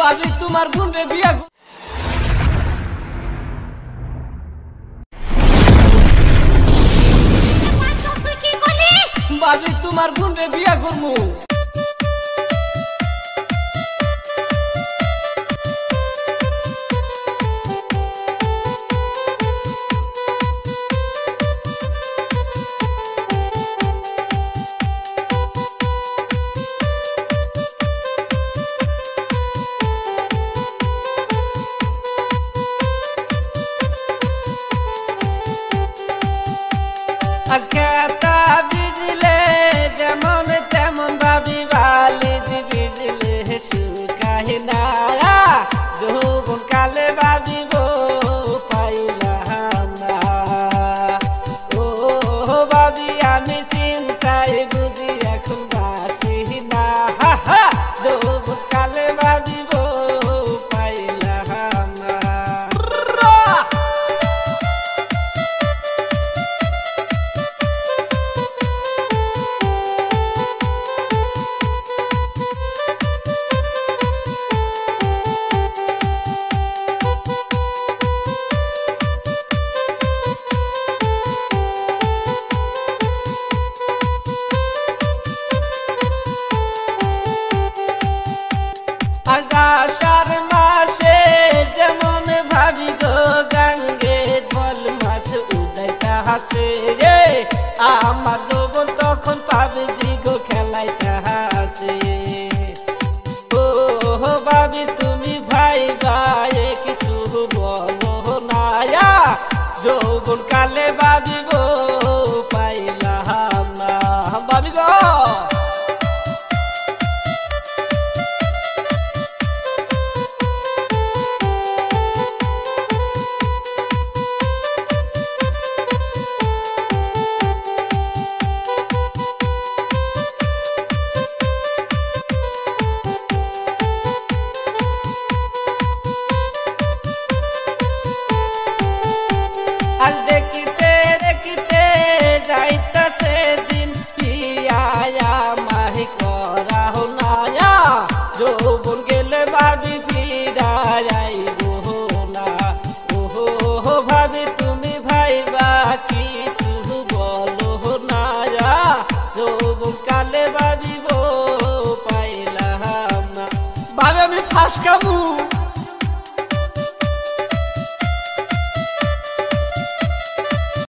বাবি তোমার বোনরে বিয়া বাবি তোমার বোনরে বিয়া করমু As quietas আছে রে। আমার যৌবন তখন পাবে জিগো খেলায় আছে ও বাবি હવે અમે ફાસ કામું